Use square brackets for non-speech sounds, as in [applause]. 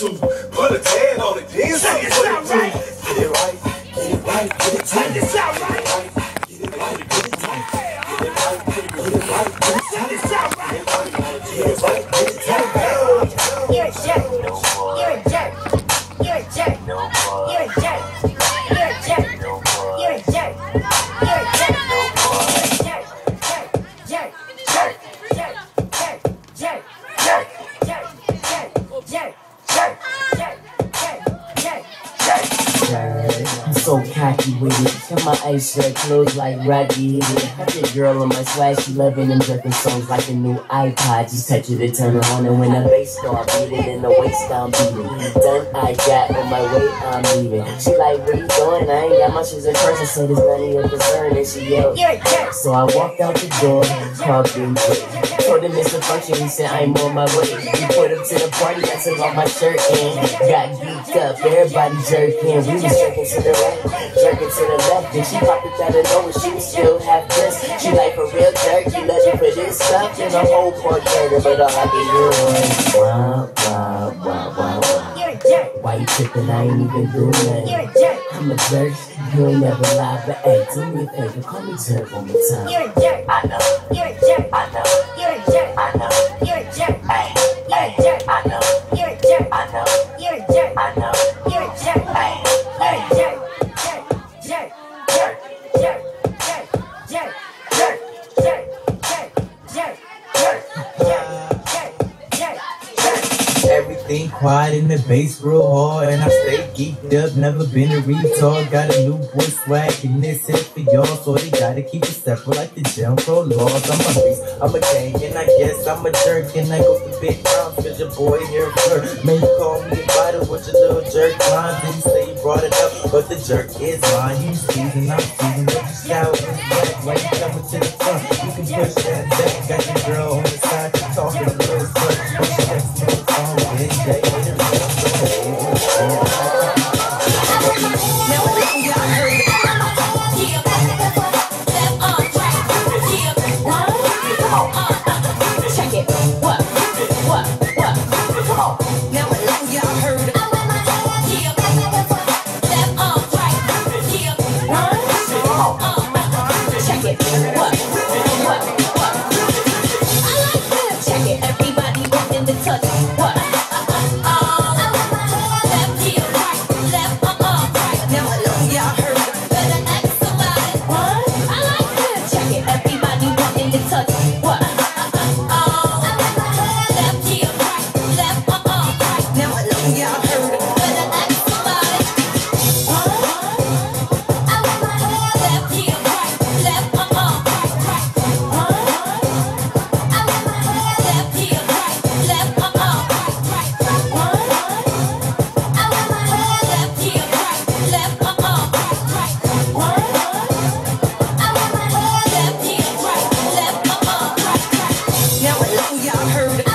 two. Put a tan on it, then see what it do. Get it right, get it right, get it tight. This out right. Get it right, get it tight. Get it right, get it right, get it tight. This out right. Get it right, get it tight. You're a jerk. You're a jerk. You're a jerk. You're a jerk. So cocky with it. Got my ice shirt clothes like Rocky hit it. Got your girl on my swag, she loving them jerking songs like a new iPod. Just touch it and turn it on, and when the bass start beating and the waist down beating, done I got on my way, I'm leaving. She like, where you going? I ain't got much as a person, so there's none of your concern. And she yelled, so I walked out the door, hugged him quick. Told him it's a function, he said I'm on my way. We put up to the party, I took off my shirt and got geeked up. Everybody jerking, we was jerking to the right, jerking to the left. Then she popped it out of nowhere, she was still half dressed. She like a real jerk, you looking for this stuff in a whole pork burger, but all I can hear was wow, wow, wow, wow, wow. You're a jerk. Why you tripping? I ain't even doing You're nothing. a jerk. I'm a jerk, you ain't never lie, but hey, do me a favor, call me jerk one more time. You're a jerk. I know. You're a jerk. I know, Everything quiet in the bass real hard And I stay geeked up, never been a retard. Got a new boy swag and this hit for y'all So they gotta keep it separate like the Jim Crow laws. I'm a beast, I'm a gang and I guess I'm a jerk And I go to big rounds cause your boy here first Man, you call me a fighter with your little jerk lines And you say you brought it up, but the jerk is mine. You season, I'm season, but you shower in black Why you coming to the front? You can push that back Got your girl on the side, she talking a little slut Okay. [laughs] heard